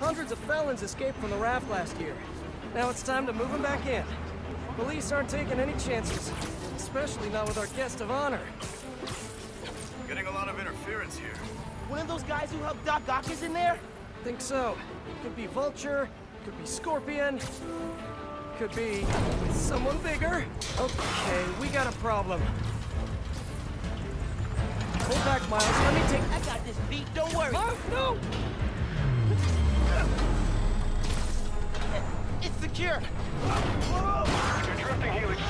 Hundreds of felons escaped from the raft last year. Now it's time to move them back in. Police aren't taking any chances, especially not with our guest of honor. Getting a lot of interference here. One of those guys who helped Doc Ock is in there? Think so. Could be Vulture, could be Scorpion, could be someone bigger. Okay, we got a problem. Hold back, Miles. Let me take... I got this beat, don't worry. Miles, no! It's secure. You're drifting Helix 2.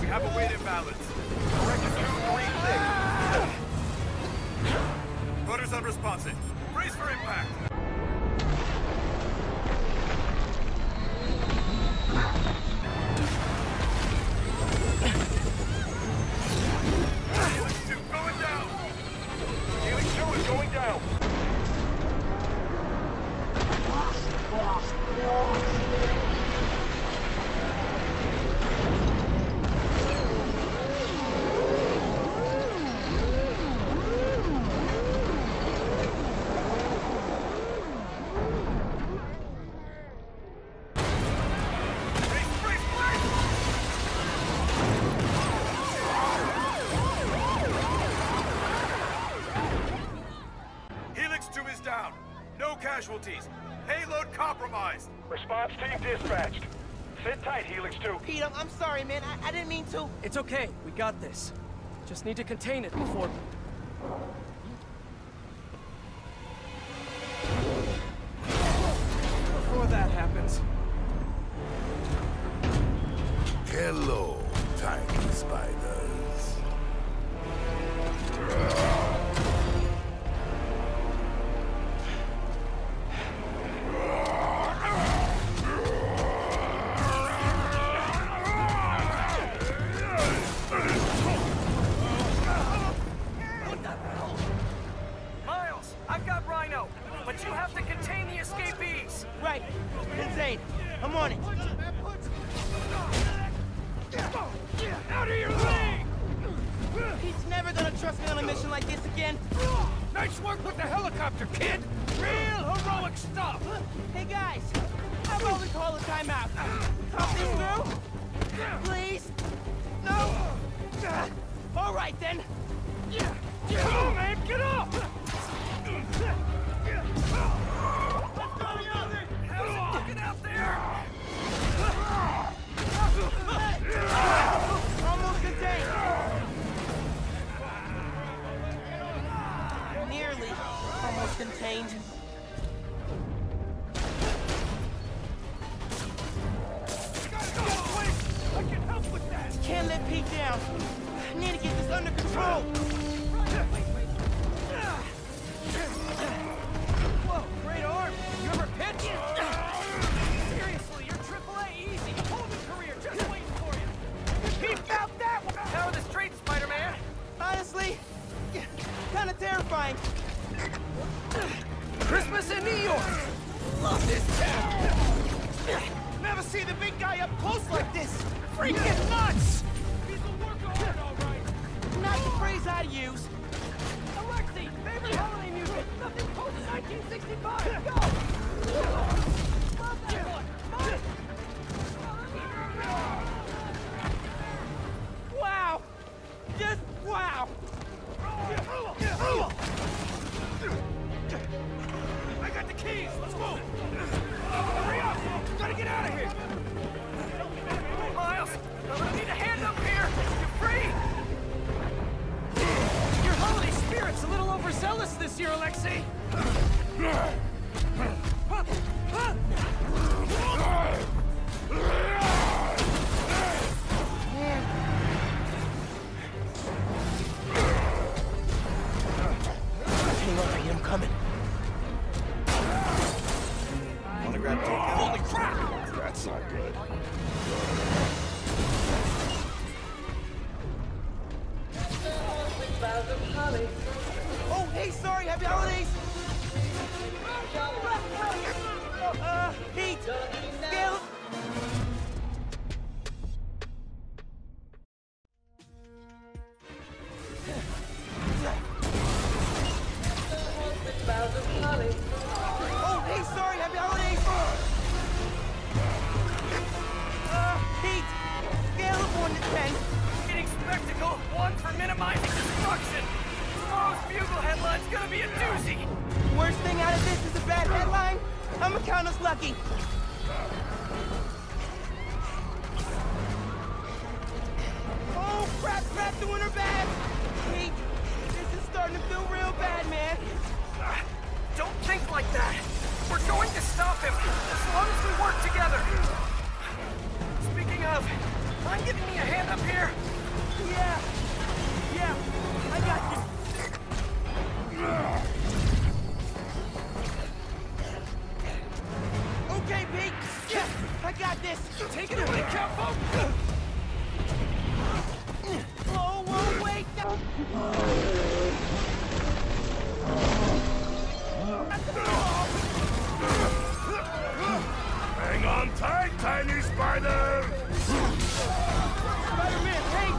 We have a weight imbalance. Response team dispatched. Sit tight, Helix 2. Pete, I'm, I'm sorry, man. I, I didn't mean to. It's okay. We got this. Just need to contain it before... Before Can't let Pete down. I need to get this under control. Keys! Let's move! Hurry up! Gotta get out of here! Miles! I'm gonna need a hand up here! You free? Your holiday spirit's a little overzealous this year, Alexei! Oh, hey, sorry, happy holidays! Uh, Pete! Gil! Spider! Spider-Man, hey!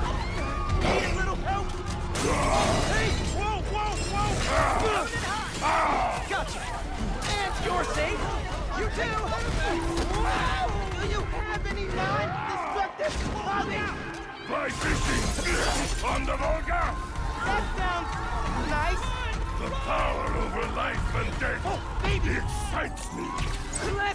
Need a little help? Hey! Whoa, whoa, whoa! Gotcha! And you're safe! You too! Wow! Do you have any non-destructive clothing? Fly fishing! On the Volga! That sounds nice! The power over life and death Oh, baby! excites me! Less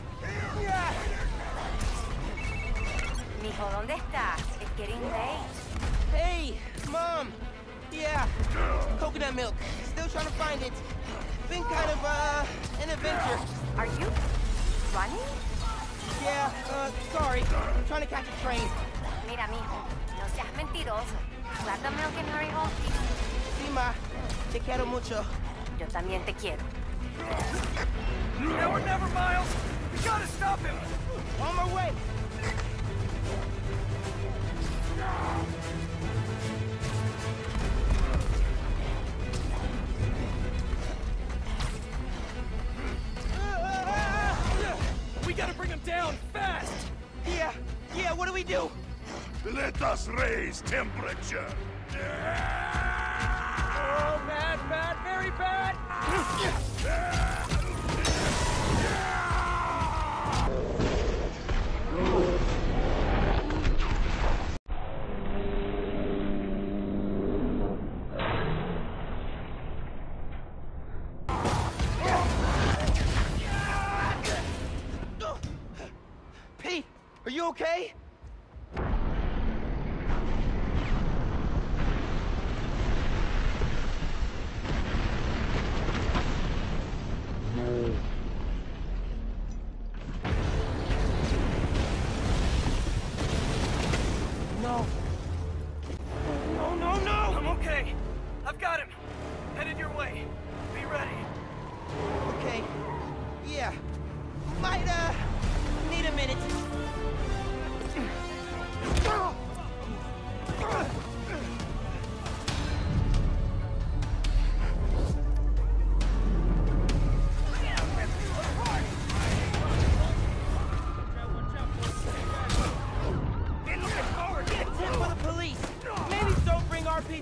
Mijo, ¿dónde estás? It's getting late. Hey, Mom! Yeah, coconut milk. Still trying to find it. Been kind of, uh, an adventure. Are you running? Yeah, uh, sorry. I'm trying to catch a train. Mira, mijo, no seas mentiroso. Grab the milk and hurry home, please. Sí, ma. Te quiero mucho. Yo también te quiero. Now or never, Miles! We gotta stop him! On my way. Down, fast! Yeah, yeah, what do we do? Let us raise temperature! Oh, bad, bad, very bad!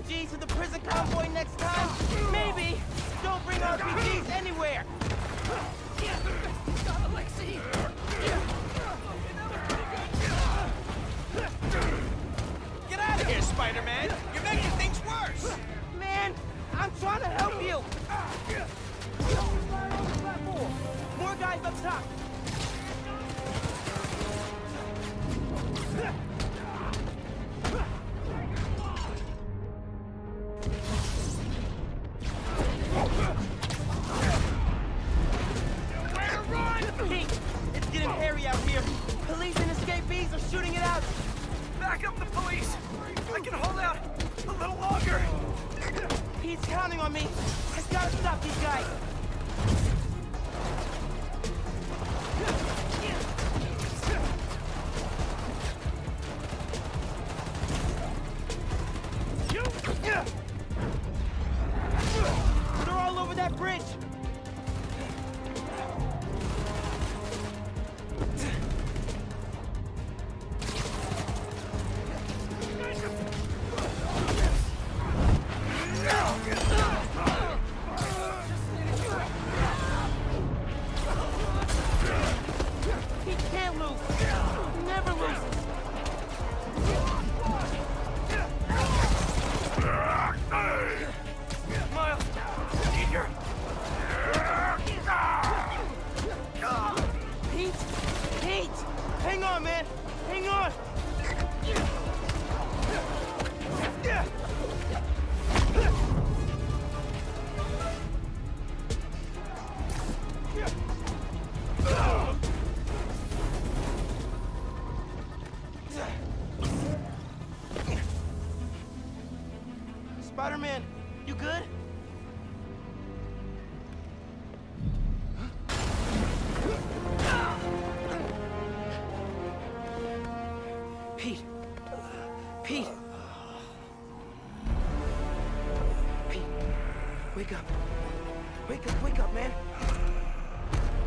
RPGs to the prison convoy next time. Maybe don't bring RPGs anywhere. Get out of here, Spider-Man! You're making things worse! Man, I'm trying to help you. More guys up top. Back up the police! I can hold out a little longer! He's counting on me. I gotta stop these guys. Spider-Man, you good? Pete. Pete. Pete. Wake up. Wake up, wake up, man.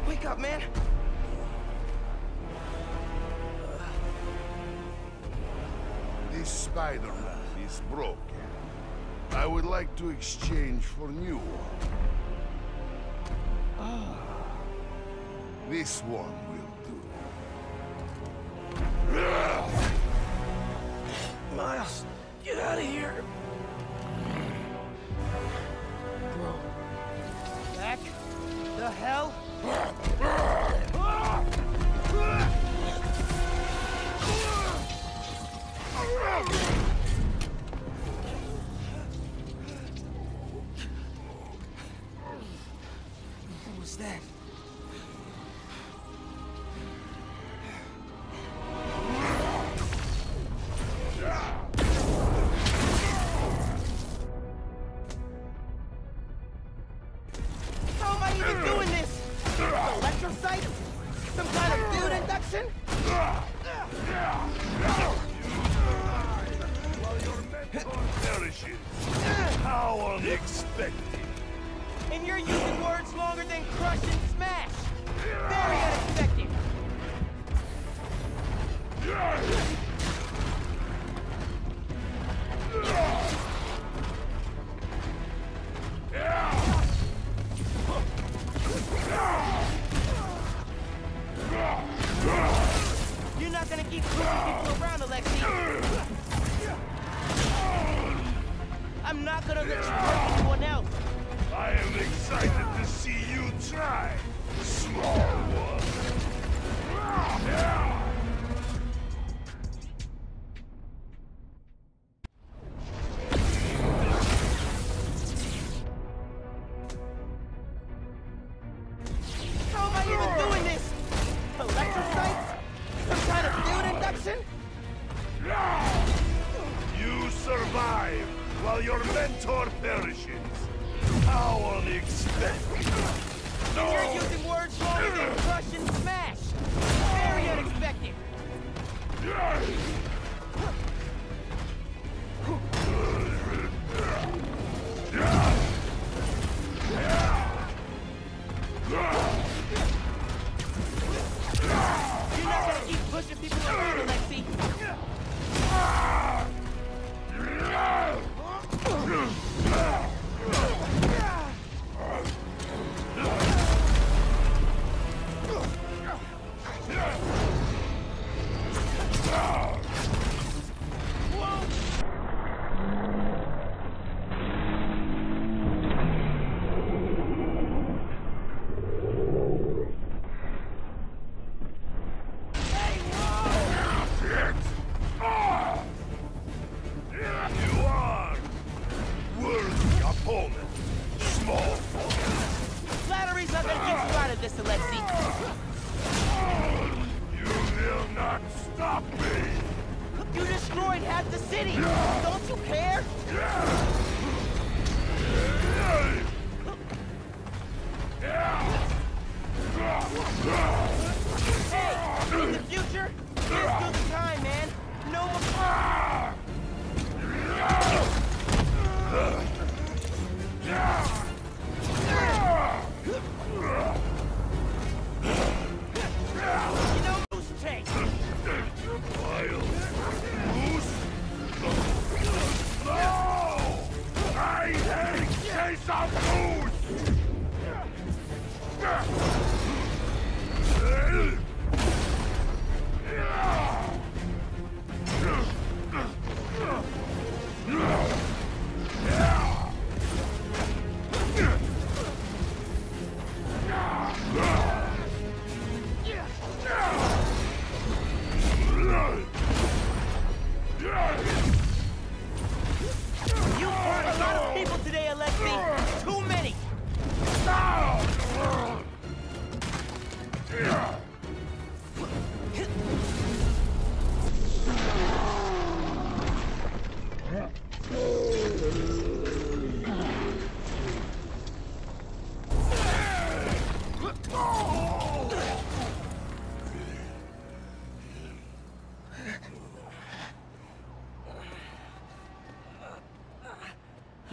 Wake up, man. This Spider-Man is broken. I would like to exchange for new one. This one will do. Miles, get out of here. Bro. Back the hell? Some kind of field induction? How unexpected. And you're using words longer than crush and smash. Very unexpected. You're gonna keep screwing people around. I'm not gonna let you hurt anyone else. I am excited to see you try, small one.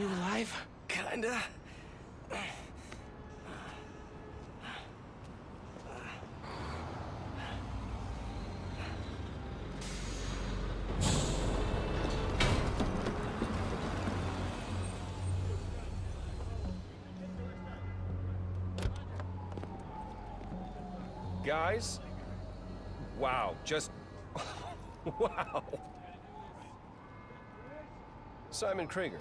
You alive? Kinda. Guys? Wow, just... wow. Simon Krieger,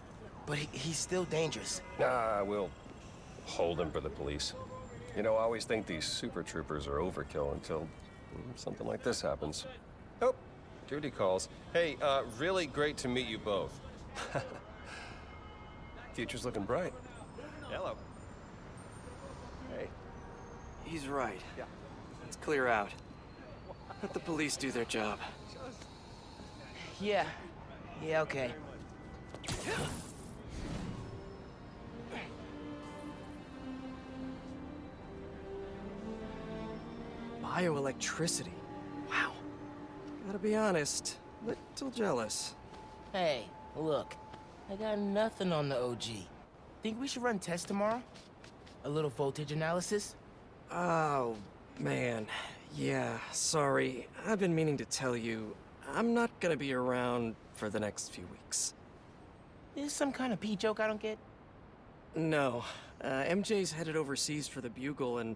But he, he's still dangerous. Nah, we'll hold him for the police. You know, I always think these super troopers are overkill until something like this happens. Oh, duty calls. Hey, uh, really great to meet you both. Future's looking bright. Hello. Hey. He's right. Yeah. Let's clear out. Let the police do their job. Yeah. Yeah, okay. Bioelectricity. Wow. Gotta be honest, little jealous. Hey, look. I got nothing on the OG. Think we should run tests tomorrow? A little voltage analysis? Oh, man. Yeah, sorry. I've been meaning to tell you, I'm not gonna be around for the next few weeks. Is some kind of pee joke I don't get? No. Uh, MJ's headed overseas for the Bugle and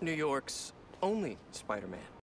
New York's only Spider-Man.